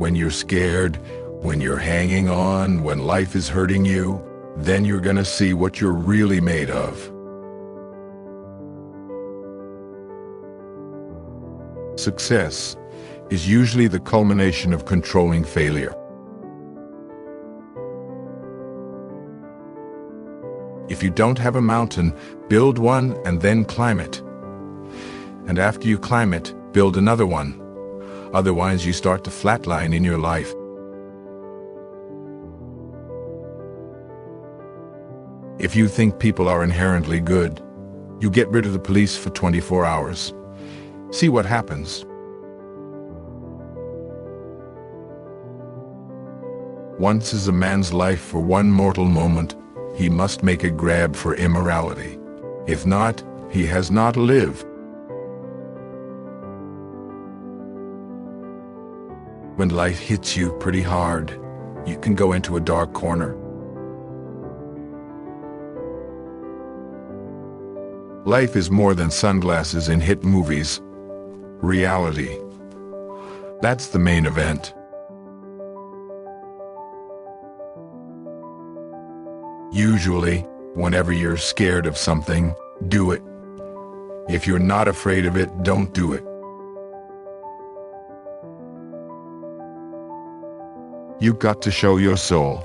when you're scared, when you're hanging on, when life is hurting you, then you're gonna see what you're really made of. Success is usually the culmination of controlling failure. If you don't have a mountain, build one and then climb it. And after you climb it, build another one. Otherwise, you start to flatline in your life. If you think people are inherently good, you get rid of the police for 24 hours. See what happens. Once is a man's life for one mortal moment, he must make a grab for immorality. If not, he has not lived. When life hits you pretty hard, you can go into a dark corner. Life is more than sunglasses in hit movies. Reality. That's the main event. Usually, whenever you're scared of something, do it. If you're not afraid of it, don't do it. You've got to show your soul.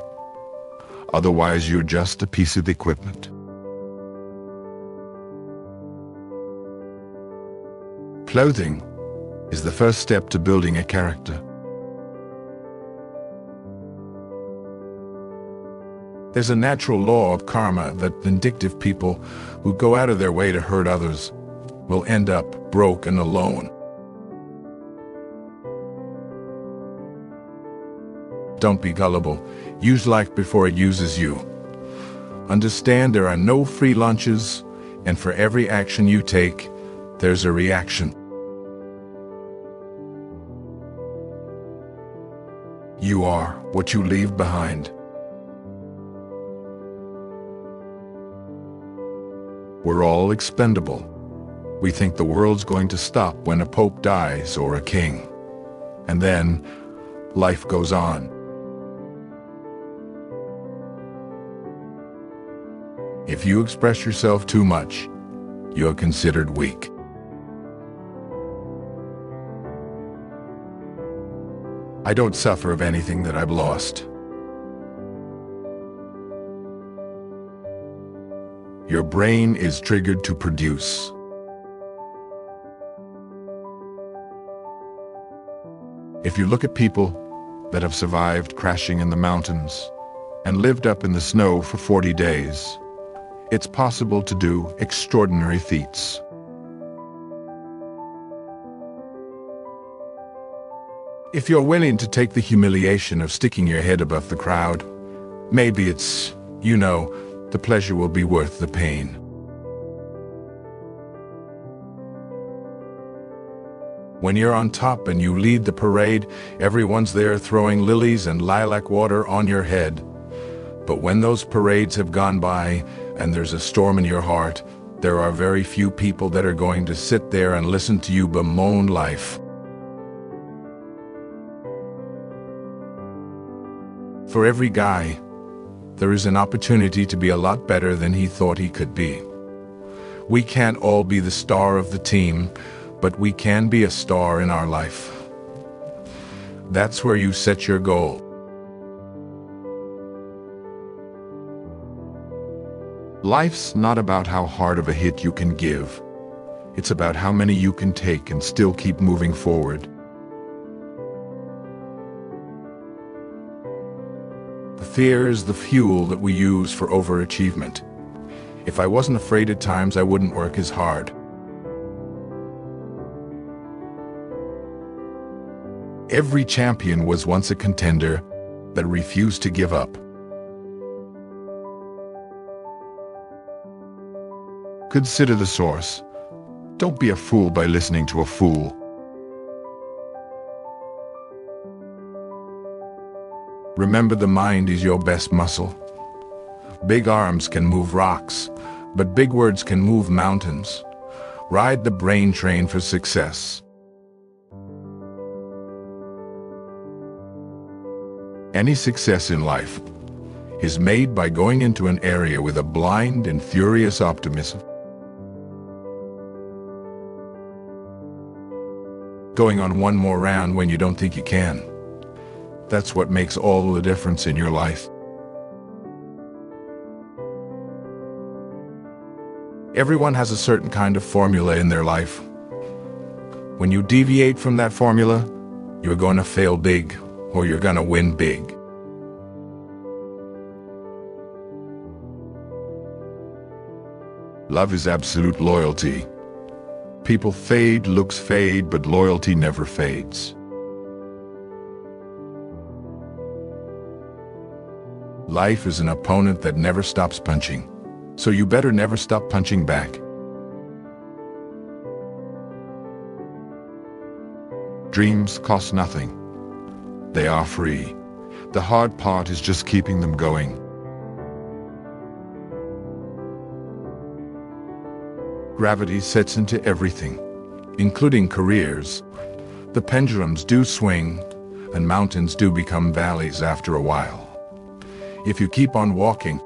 Otherwise, you're just a piece of equipment. Clothing is the first step to building a character. There's a natural law of karma that vindictive people who go out of their way to hurt others will end up broke and alone. Don't be gullible. Use life before it uses you. Understand there are no free lunches, and for every action you take, there's a reaction. You are what you leave behind. We're all expendable. We think the world's going to stop when a pope dies or a king. And then, life goes on. If you express yourself too much, you're considered weak. I don't suffer of anything that I've lost. Your brain is triggered to produce. If you look at people that have survived crashing in the mountains and lived up in the snow for 40 days, it's possible to do extraordinary feats. If you're willing to take the humiliation of sticking your head above the crowd, maybe it's, you know, the pleasure will be worth the pain. When you're on top and you lead the parade, everyone's there throwing lilies and lilac water on your head. But when those parades have gone by and there's a storm in your heart, there are very few people that are going to sit there and listen to you bemoan life. For every guy, there is an opportunity to be a lot better than he thought he could be. We can't all be the star of the team, but we can be a star in our life. That's where you set your goal. Life's not about how hard of a hit you can give. It's about how many you can take and still keep moving forward. The Fear is the fuel that we use for overachievement. If I wasn't afraid at times, I wouldn't work as hard. Every champion was once a contender that refused to give up. Consider the source. Don't be a fool by listening to a fool. Remember the mind is your best muscle. Big arms can move rocks, but big words can move mountains. Ride the brain train for success. Any success in life is made by going into an area with a blind and furious optimism. Going on one more round when you don't think you can. That's what makes all the difference in your life. Everyone has a certain kind of formula in their life. When you deviate from that formula, you're going to fail big or you're going to win big. Love is absolute loyalty. People fade, looks fade, but loyalty never fades. Life is an opponent that never stops punching, so you better never stop punching back. Dreams cost nothing. They are free. The hard part is just keeping them going. Gravity sets into everything, including careers. The pendulums do swing, and mountains do become valleys after a while. If you keep on walking,